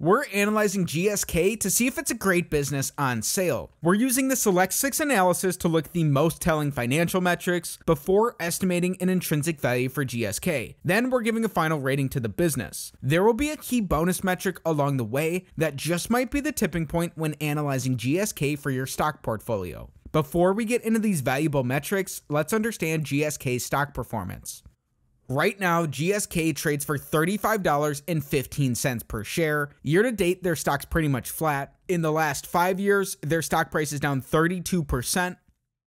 We're analyzing GSK to see if it's a great business on sale. We're using the Select 6 analysis to look at the most telling financial metrics before estimating an intrinsic value for GSK. Then we're giving a final rating to the business. There will be a key bonus metric along the way that just might be the tipping point when analyzing GSK for your stock portfolio. Before we get into these valuable metrics, let's understand GSK's stock performance. Right now, GSK trades for $35.15 per share. Year to date, their stock's pretty much flat. In the last five years, their stock price is down 32%.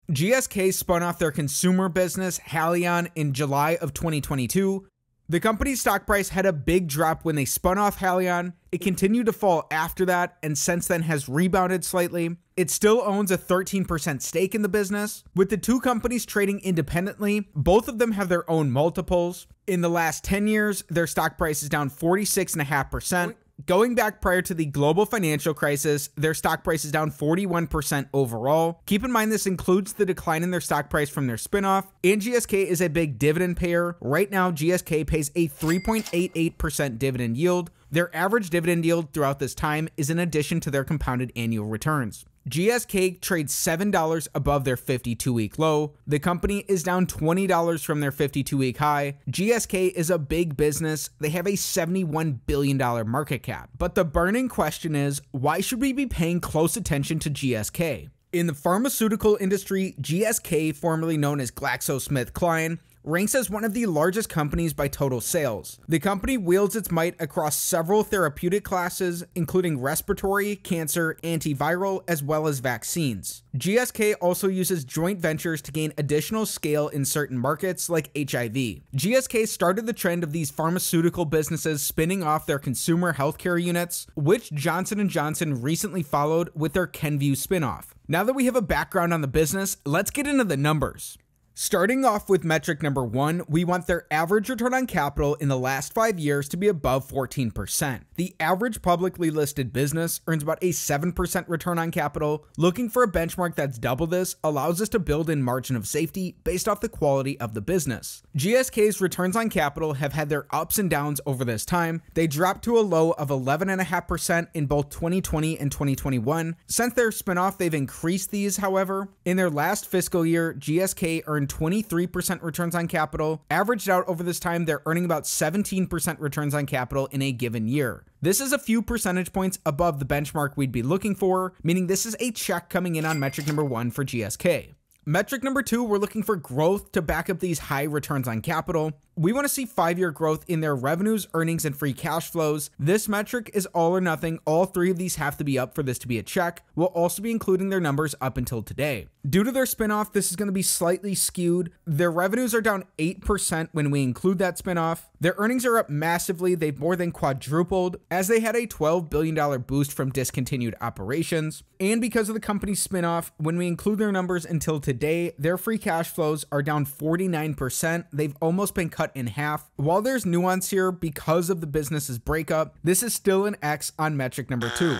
GSK spun off their consumer business, Haleon, in July of 2022. The company's stock price had a big drop when they spun off Haleon. It continued to fall after that and since then has rebounded slightly. It still owns a 13% stake in the business. With the two companies trading independently, both of them have their own multiples. In the last 10 years, their stock price is down 46.5%. Going back prior to the global financial crisis, their stock price is down 41% overall. Keep in mind this includes the decline in their stock price from their spinoff, and GSK is a big dividend payer. Right now, GSK pays a 3.88% dividend yield. Their average dividend yield throughout this time is in addition to their compounded annual returns. GSK trades $7 above their 52 week low. The company is down $20 from their 52 week high. GSK is a big business. They have a $71 billion market cap. But the burning question is why should we be paying close attention to GSK? In the pharmaceutical industry, GSK, formerly known as GlaxoSmithKline, ranks as one of the largest companies by total sales. The company wields its might across several therapeutic classes, including respiratory, cancer, antiviral, as well as vaccines. GSK also uses joint ventures to gain additional scale in certain markets like HIV. GSK started the trend of these pharmaceutical businesses spinning off their consumer healthcare units, which Johnson & Johnson recently followed with their Kenvue spinoff. Now that we have a background on the business, let's get into the numbers. Starting off with metric number one, we want their average return on capital in the last five years to be above 14%. The average publicly listed business earns about a 7% return on capital. Looking for a benchmark that's double this allows us to build in margin of safety based off the quality of the business. GSK's returns on capital have had their ups and downs over this time. They dropped to a low of 11.5% in both 2020 and 2021. Since their spinoff, they've increased these, however. In their last fiscal year, GSK earned earned 23% returns on capital. Averaged out over this time, they're earning about 17% returns on capital in a given year. This is a few percentage points above the benchmark we'd be looking for, meaning this is a check coming in on metric number one for GSK. Metric number two, we're looking for growth to back up these high returns on capital. We want to see five year growth in their revenues, earnings, and free cash flows. This metric is all or nothing. All three of these have to be up for this to be a check. We'll also be including their numbers up until today. Due to their spinoff, this is going to be slightly skewed. Their revenues are down 8% when we include that spinoff. Their earnings are up massively. They've more than quadrupled as they had a $12 billion boost from discontinued operations. And because of the company's spinoff, when we include their numbers until today, their free cash flows are down 49%. They've almost been cut in half. While there's nuance here because of the business's breakup, this is still an X on metric number two.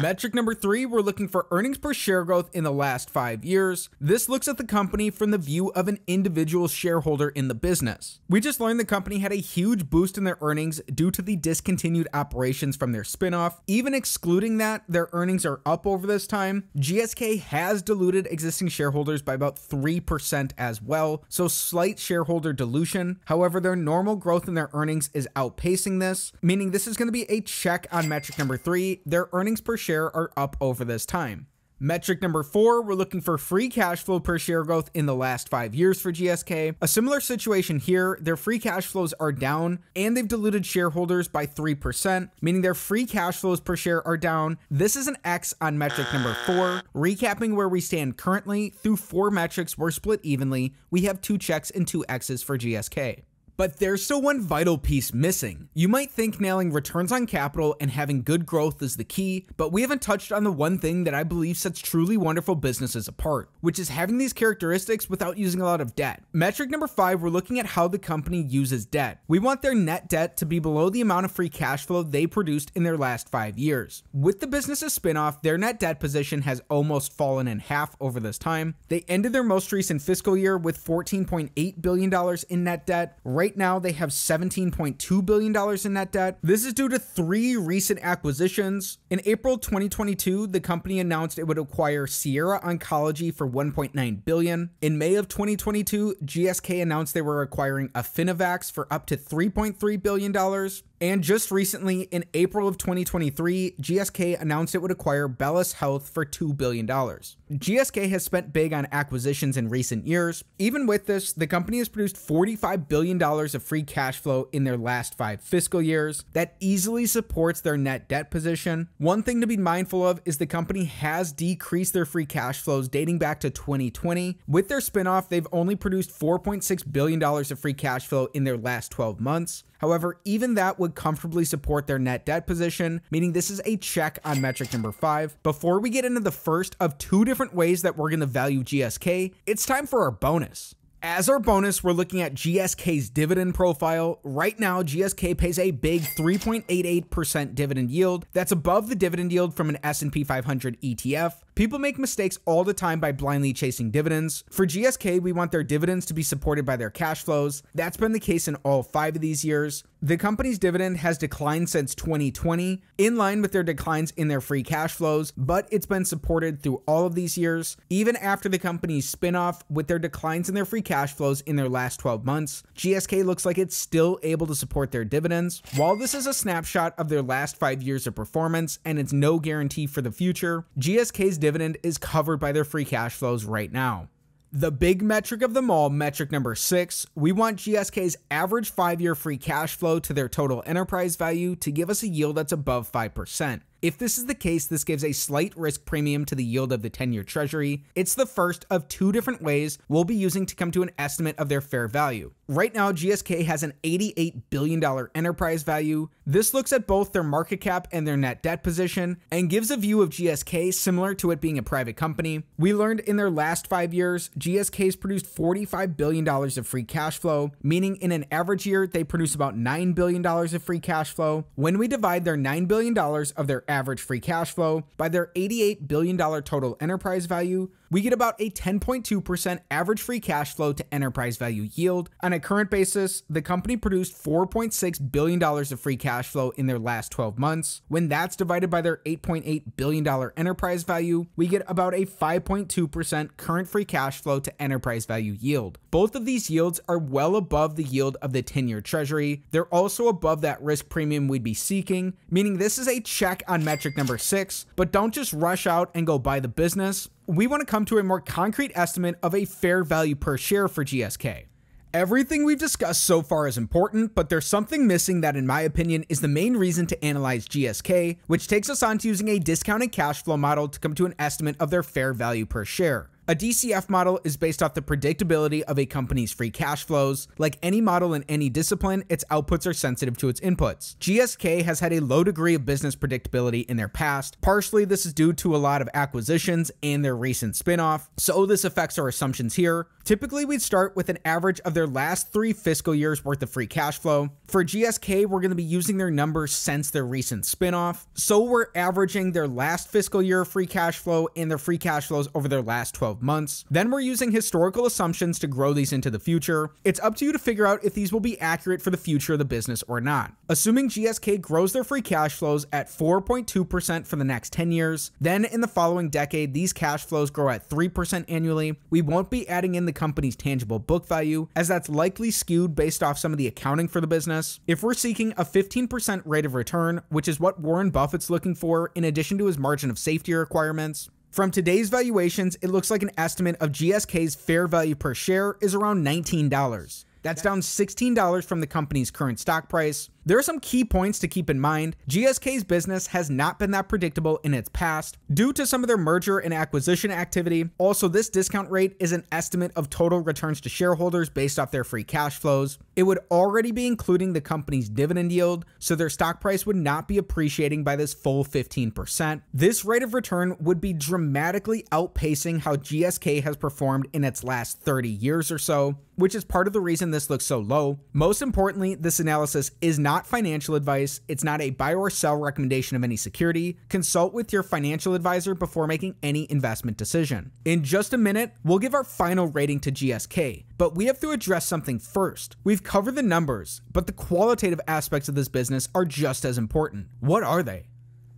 Metric number three, we're looking for earnings per share growth in the last five years. This looks at the company from the view of an individual shareholder in the business. We just learned the company had a huge boost in their earnings due to the discontinued operations from their spinoff. Even excluding that, their earnings are up over this time. GSK has diluted existing shareholders by about 3% as well, so slight shareholder dilution. However, their normal growth in their earnings is outpacing this, meaning this is going to be a check on metric number three. Their earnings per share are up over this time. Metric number four, we're looking for free cash flow per share growth in the last five years for GSK. A similar situation here, their free cash flows are down and they've diluted shareholders by 3%, meaning their free cash flows per share are down. This is an X on metric number four. Recapping where we stand currently, through four metrics, we're split evenly. We have two checks and two X's for GSK. But there's still one vital piece missing. You might think nailing returns on capital and having good growth is the key, but we haven't touched on the one thing that I believe sets truly wonderful businesses apart, which is having these characteristics without using a lot of debt. Metric number five, we're looking at how the company uses debt. We want their net debt to be below the amount of free cash flow they produced in their last five years. With the business's spinoff, their net debt position has almost fallen in half over this time. They ended their most recent fiscal year with $14.8 billion in net debt. Right now they have $17.2 billion in net debt. This is due to three recent acquisitions. In April 2022, the company announced it would acquire Sierra Oncology for 1.9 billion. In May of 2022, GSK announced they were acquiring Affinivax for up to 3.3 billion dollars. And just recently, in April of 2023, GSK announced it would acquire Bellus Health for $2 billion. GSK has spent big on acquisitions in recent years. Even with this, the company has produced $45 billion of free cash flow in their last five fiscal years. That easily supports their net debt position. One thing to be mindful of is the company has decreased their free cash flows dating back to 2020. With their spinoff, they've only produced $4.6 billion of free cash flow in their last 12 months. However, even that would comfortably support their net debt position, meaning this is a check on metric number five. Before we get into the first of two different ways that we're going to value GSK, it's time for our bonus. As our bonus, we're looking at GSK's dividend profile. Right now, GSK pays a big 3.88% dividend yield. That's above the dividend yield from an S&P 500 ETF. People make mistakes all the time by blindly chasing dividends. For GSK, we want their dividends to be supported by their cash flows. That's been the case in all five of these years. The company's dividend has declined since 2020, in line with their declines in their free cash flows, but it's been supported through all of these years. Even after the company's spinoff, with their declines in their free cash flows in their last 12 months, GSK looks like it's still able to support their dividends. While this is a snapshot of their last five years of performance and it's no guarantee for the future, GSK's dividend is covered by their free cash flows right now. The big metric of them all, metric number six, we want GSK's average five year free cash flow to their total enterprise value to give us a yield that's above 5%. If this is the case, this gives a slight risk premium to the yield of the 10 year treasury. It's the first of two different ways we'll be using to come to an estimate of their fair value. Right now, GSK has an $88 billion enterprise value. This looks at both their market cap and their net debt position and gives a view of GSK similar to it being a private company. We learned in their last five years, GSK has produced $45 billion of free cash flow, meaning in an average year, they produce about $9 billion of free cash flow. When we divide their $9 billion of their average free cash flow by their $88 billion total enterprise value, we get about a 10.2% average free cash flow to enterprise value yield. On a current basis, the company produced $4.6 billion of free cash flow in their last 12 months. When that's divided by their $8.8 billion enterprise value, we get about a 5.2% current free cash flow to enterprise value yield. Both of these yields are well above the yield of the 10 year treasury. They're also above that risk premium we'd be seeking, meaning this is a check on metric number six, but don't just rush out and go buy the business we want to come to a more concrete estimate of a fair value per share for GSK. Everything we've discussed so far is important, but there's something missing that, in my opinion, is the main reason to analyze GSK, which takes us on to using a discounted cash flow model to come to an estimate of their fair value per share. A DCF model is based off the predictability of a company's free cash flows. Like any model in any discipline, its outputs are sensitive to its inputs. GSK has had a low degree of business predictability in their past. Partially, this is due to a lot of acquisitions and their recent spinoff, so this affects our assumptions here. Typically, we'd start with an average of their last three fiscal years worth of free cash flow. For GSK, we're going to be using their numbers since their recent spinoff, so we're averaging their last fiscal year free cash flow and their free cash flows over their last 12 12 months. Then we're using historical assumptions to grow these into the future. It's up to you to figure out if these will be accurate for the future of the business or not. Assuming GSK grows their free cash flows at 4.2% for the next 10 years, then in the following decade, these cash flows grow at 3% annually. We won't be adding in the company's tangible book value, as that's likely skewed based off some of the accounting for the business. If we're seeking a 15% rate of return, which is what Warren Buffett's looking for in addition to his margin of safety requirements, from today's valuations, it looks like an estimate of GSK's fair value per share is around $19. That's down $16 from the company's current stock price. There are some key points to keep in mind. GSK's business has not been that predictable in its past due to some of their merger and acquisition activity. Also, this discount rate is an estimate of total returns to shareholders based off their free cash flows. It would already be including the company's dividend yield, so their stock price would not be appreciating by this full 15%. This rate of return would be dramatically outpacing how GSK has performed in its last 30 years or so, which is part of the reason this looks so low. Most importantly, this analysis is not not financial advice. It's not a buy or sell recommendation of any security. Consult with your financial advisor before making any investment decision. In just a minute, we'll give our final rating to GSK, but we have to address something first. We've covered the numbers, but the qualitative aspects of this business are just as important. What are they?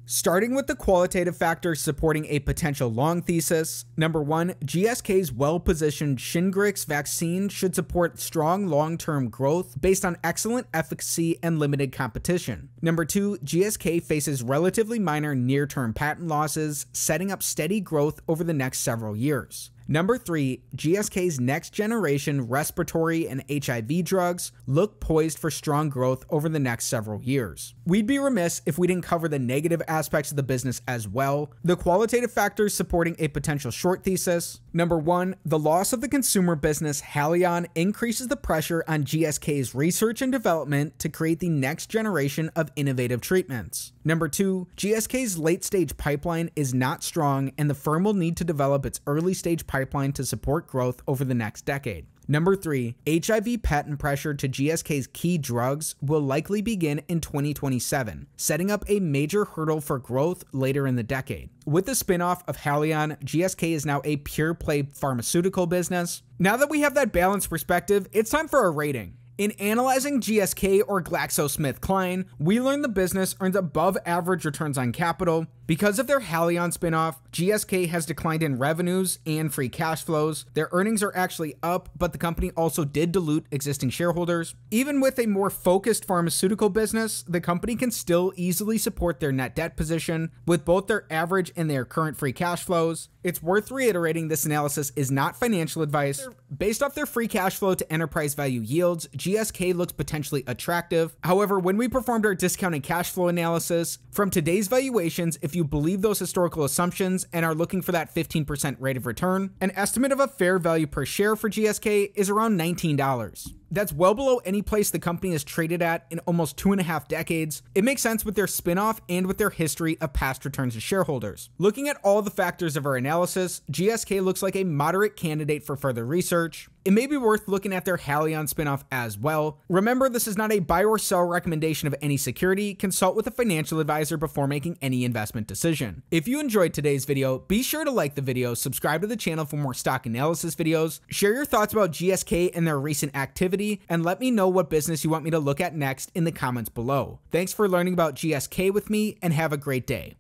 Starting with the qualitative factors supporting a potential long thesis, number one, GSK's well positioned Shingrix vaccine should support strong long term growth based on excellent efficacy and limited competition. Number two, GSK faces relatively minor near term patent losses, setting up steady growth over the next several years. Number three, GSK's next generation respiratory and HIV drugs look poised for strong growth over the next several years. We'd be remiss if we didn't cover the negative aspects of the business as well. The qualitative factors supporting a potential short thesis. Number one, the loss of the consumer business Haleon increases the pressure on GSK's research and development to create the next generation of innovative treatments. Number two, GSK's late stage pipeline is not strong, and the firm will need to develop its early stage pipeline pipeline to support growth over the next decade. Number three, HIV patent pressure to GSK's key drugs will likely begin in 2027, setting up a major hurdle for growth later in the decade. With the spinoff of Haleon, GSK is now a pure play pharmaceutical business. Now that we have that balanced perspective, it's time for a rating. In analyzing GSK or GlaxoSmithKline, we learned the business earns above average returns on capital. Because of their Haleon spinoff, GSK has declined in revenues and free cash flows. Their earnings are actually up, but the company also did dilute existing shareholders. Even with a more focused pharmaceutical business, the company can still easily support their net debt position with both their average and their current free cash flows. It's worth reiterating this analysis is not financial advice. Based off their free cash flow to enterprise value yields, GSK looks potentially attractive. However, when we performed our discounted cash flow analysis, from today's valuations, if you believe those historical assumptions and are looking for that 15% rate of return, an estimate of a fair value per share for GSK is around $19. That's well below any place the company has traded at in almost two and a half decades. It makes sense with their spinoff and with their history of past returns to shareholders. Looking at all the factors of our analysis, GSK looks like a moderate candidate for further research. It may be worth looking at their Haleon spinoff as well. Remember, this is not a buy or sell recommendation of any security. Consult with a financial advisor before making any investment decision. If you enjoyed today's video, be sure to like the video, subscribe to the channel for more stock analysis videos, share your thoughts about GSK and their recent activity, and let me know what business you want me to look at next in the comments below. Thanks for learning about GSK with me, and have a great day.